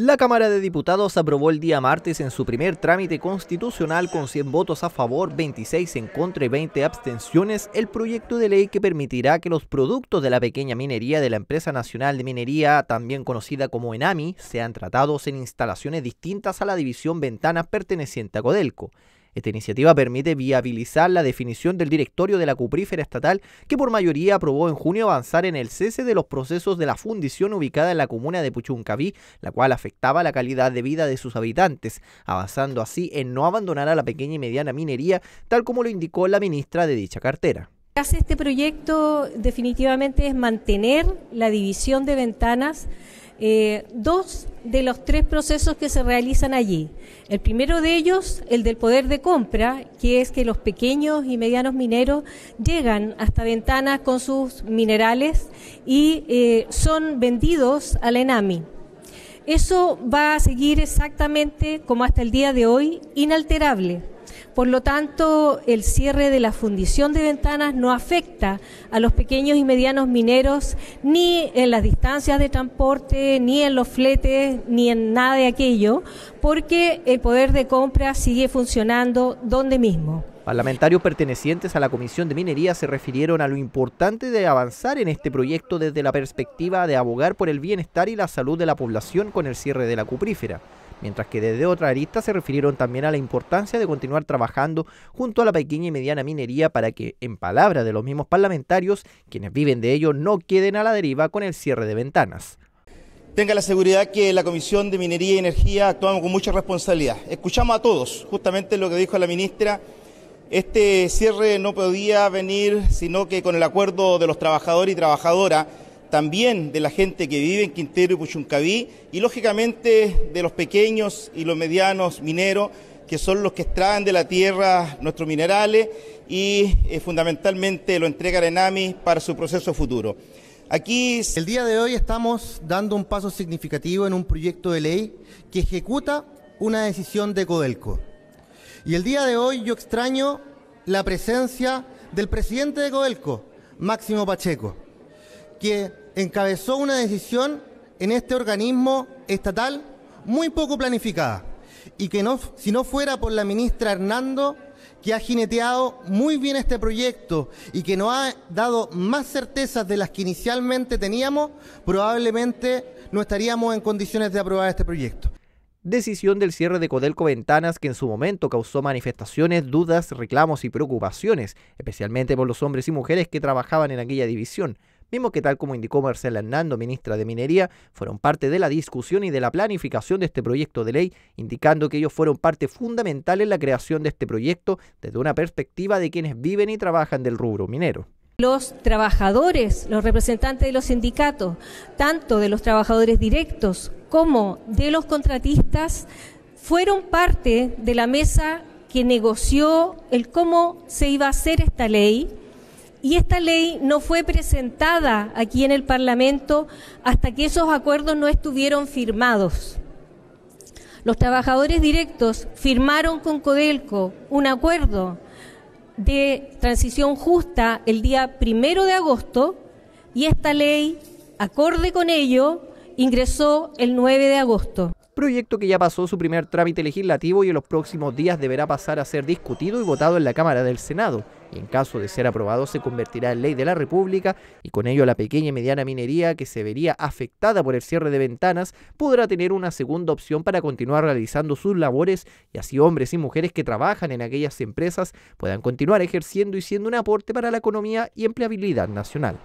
La Cámara de Diputados aprobó el día martes en su primer trámite constitucional con 100 votos a favor, 26 en contra y 20 abstenciones el proyecto de ley que permitirá que los productos de la pequeña minería de la Empresa Nacional de Minería, también conocida como ENAMI, sean tratados en instalaciones distintas a la división Ventanas perteneciente a Codelco. Esta iniciativa permite viabilizar la definición del directorio de la cuprífera estatal que por mayoría aprobó en junio avanzar en el cese de los procesos de la fundición ubicada en la comuna de Puchuncaví, la cual afectaba la calidad de vida de sus habitantes, avanzando así en no abandonar a la pequeña y mediana minería, tal como lo indicó la ministra de dicha cartera. Hace este proyecto definitivamente es mantener la división de ventanas eh, dos de los tres procesos que se realizan allí. El primero de ellos, el del poder de compra, que es que los pequeños y medianos mineros llegan hasta ventanas con sus minerales y eh, son vendidos a la ENAMI. Eso va a seguir exactamente como hasta el día de hoy, inalterable. Por lo tanto, el cierre de la fundición de ventanas no afecta a los pequeños y medianos mineros ni en las distancias de transporte, ni en los fletes, ni en nada de aquello, porque el poder de compra sigue funcionando donde mismo. Parlamentarios pertenecientes a la Comisión de Minería se refirieron a lo importante de avanzar en este proyecto desde la perspectiva de abogar por el bienestar y la salud de la población con el cierre de la cuprífera mientras que desde otra arista se refirieron también a la importancia de continuar trabajando junto a la pequeña y mediana minería para que, en palabras de los mismos parlamentarios, quienes viven de ello no queden a la deriva con el cierre de ventanas. Tenga la seguridad que la Comisión de Minería y Energía actuamos con mucha responsabilidad. Escuchamos a todos, justamente lo que dijo la ministra, este cierre no podía venir sino que con el acuerdo de los trabajadores y trabajadoras también de la gente que vive en Quintero y Puchuncaví y lógicamente de los pequeños y los medianos mineros que son los que extraen de la tierra nuestros minerales y eh, fundamentalmente lo entregan en AMI para su proceso futuro. Aquí el día de hoy estamos dando un paso significativo en un proyecto de ley que ejecuta una decisión de Codelco. Y el día de hoy yo extraño la presencia del presidente de Codelco, Máximo Pacheco que encabezó una decisión en este organismo estatal muy poco planificada y que no, si no fuera por la ministra Hernando, que ha jineteado muy bien este proyecto y que nos ha dado más certezas de las que inicialmente teníamos, probablemente no estaríamos en condiciones de aprobar este proyecto. Decisión del cierre de Codelco Ventanas que en su momento causó manifestaciones, dudas, reclamos y preocupaciones, especialmente por los hombres y mujeres que trabajaban en aquella división mismo que tal como indicó Marcela Hernando, ministra de Minería, fueron parte de la discusión y de la planificación de este proyecto de ley, indicando que ellos fueron parte fundamental en la creación de este proyecto desde una perspectiva de quienes viven y trabajan del rubro minero. Los trabajadores, los representantes de los sindicatos, tanto de los trabajadores directos como de los contratistas, fueron parte de la mesa que negoció el cómo se iba a hacer esta ley y esta ley no fue presentada aquí en el Parlamento hasta que esos acuerdos no estuvieron firmados. Los trabajadores directos firmaron con Codelco un acuerdo de transición justa el día primero de agosto y esta ley, acorde con ello, ingresó el 9 de agosto proyecto que ya pasó su primer trámite legislativo y en los próximos días deberá pasar a ser discutido y votado en la Cámara del Senado. Y en caso de ser aprobado se convertirá en ley de la República y con ello la pequeña y mediana minería que se vería afectada por el cierre de ventanas podrá tener una segunda opción para continuar realizando sus labores y así hombres y mujeres que trabajan en aquellas empresas puedan continuar ejerciendo y siendo un aporte para la economía y empleabilidad nacional.